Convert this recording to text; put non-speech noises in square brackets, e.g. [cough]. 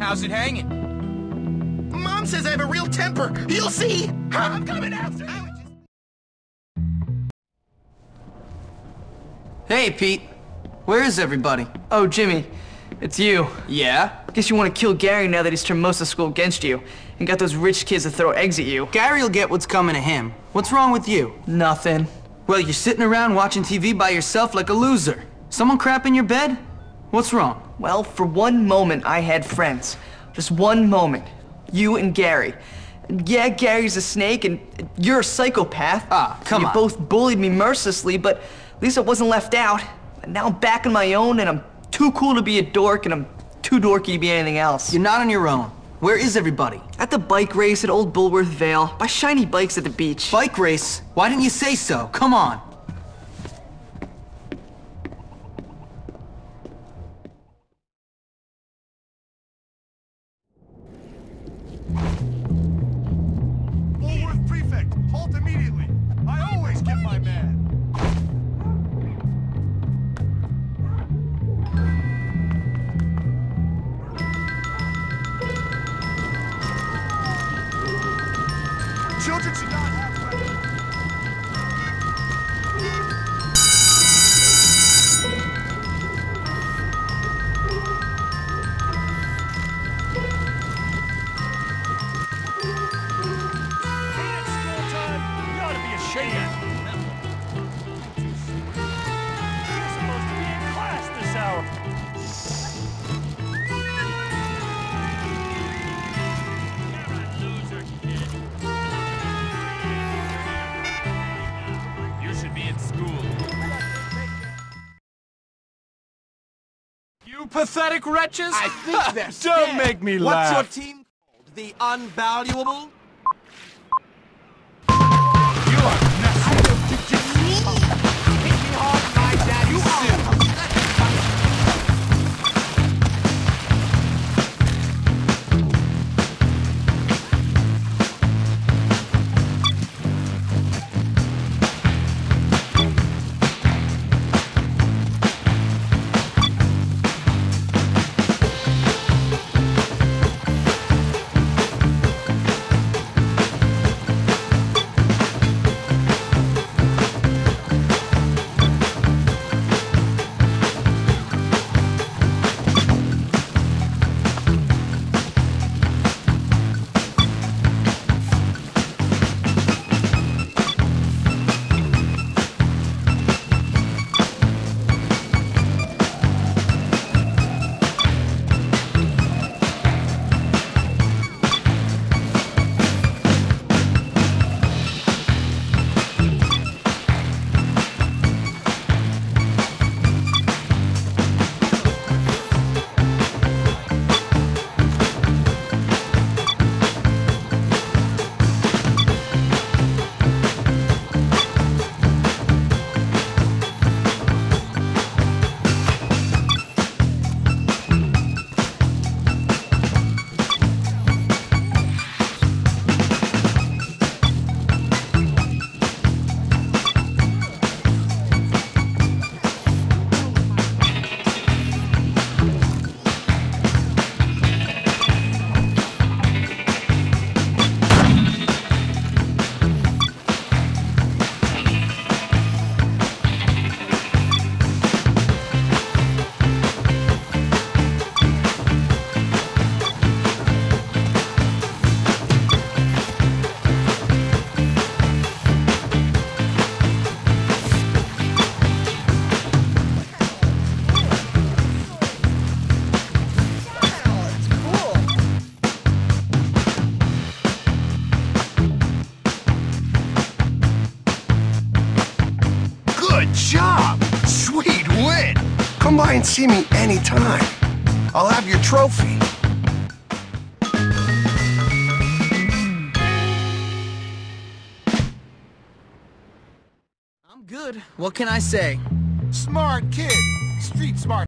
How's it hanging? Mom says I have a real temper. You'll see. I'm coming after you. Hey, Pete. Where is everybody? Oh, Jimmy, it's you. Yeah? Guess you want to kill Gary now that he's turned most of school against you and got those rich kids to throw eggs at you. Gary'll get what's coming to him. What's wrong with you? Nothing. Well, you're sitting around watching TV by yourself like a loser. Someone crap in your bed? What's wrong? Well, for one moment, I had friends. Just one moment. You and Gary. Yeah, Gary's a snake, and you're a psychopath. Ah, come you on. You both bullied me mercilessly, but at least I wasn't left out. And now I'm back on my own, and I'm too cool to be a dork, and I'm too dorky to be anything else. You're not on your own. Where is everybody? At the bike race at Old Bullworth Vale, by shiny bikes at the beach. Bike race? Why didn't you say so? Come on. Halt immediately. I always get my man. Children should not ought to. You're supposed to be in class this hour. You're a loser, kid. You should be in school. You pathetic wretches! I think they're [laughs] Don't scared. make me laugh. What's your team called? The Unvaluable? Come by and see me anytime. I'll have your trophy. I'm good. What can I say? Smart kid. Street smart.